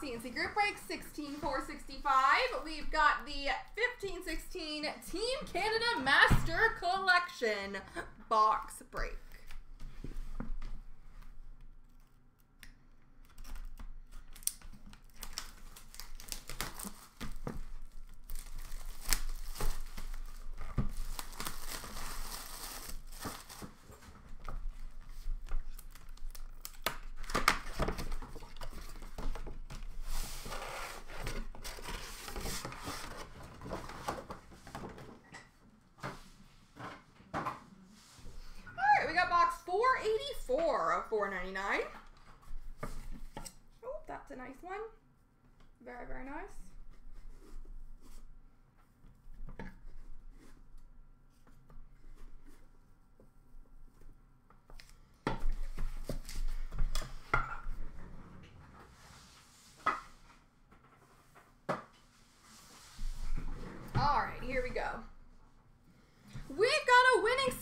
CNC Group Break 16465. We've got the 1516 Team Canada Master Collection box break. Alright, we got box 484 of 499. Oh, that's a nice one. Very, very nice. Alright, here we go. We've got a winning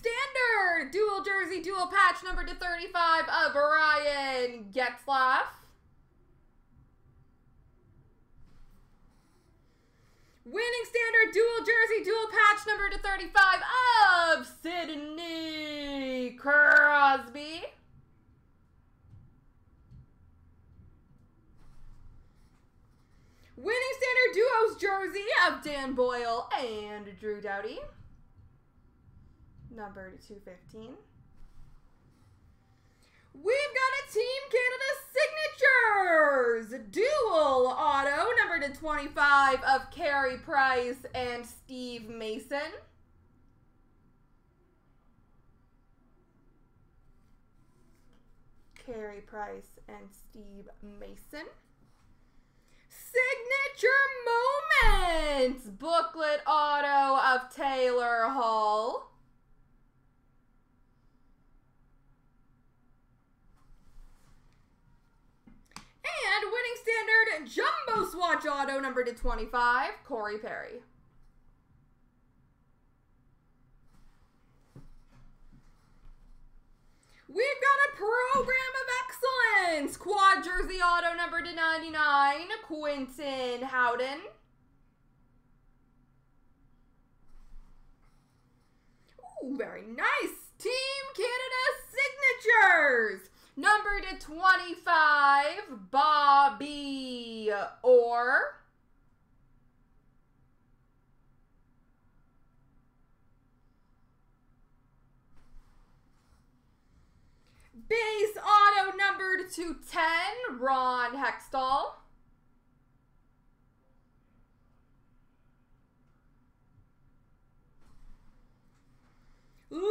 dual jersey, dual patch number to 35 of Ryan Getzlaf. Winning standard dual jersey, dual patch number to 35 of Sidney Crosby. Winning standard duos jersey of Dan Boyle and Drew Doughty number 215. We've got a Team Canada signatures dual auto number to 25 of Carey Price and Steve Mason. Carey Price and Steve Mason. Signature Moments booklet auto of Taylor Hall. And jumbo swatch auto number to 25, Corey Perry. We've got a program of excellence. Quad jersey auto number to 99, Quinton Howden. Ooh, very nice. Team Canada signatures. Number to 25, Bobby Orr. Base auto numbered to 10, Ron Hextall. Luminaries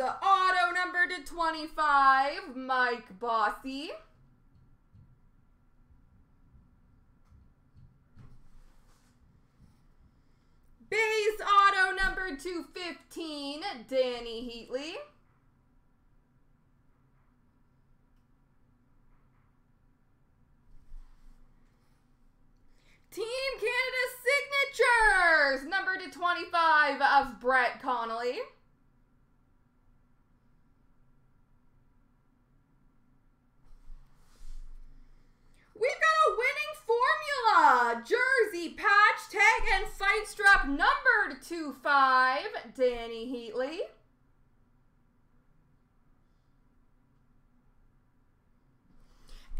auto number to 25, Mike Bossy. Base auto number to 15, Dany Heatley. Team Canada signatures, number to 25 of Brett Connolly. We've got a winning formula, jersey, patch, tag, and fight strap numbered 5, Dany Heatley.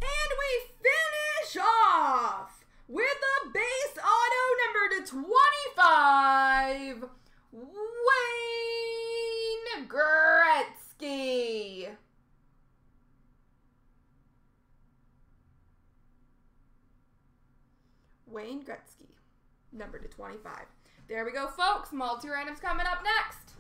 And we finish off with a base auto number to 25, Wayne Gretzky. Wayne Gretzky, number to 25. There we go, folks. Multi-randoms coming up next.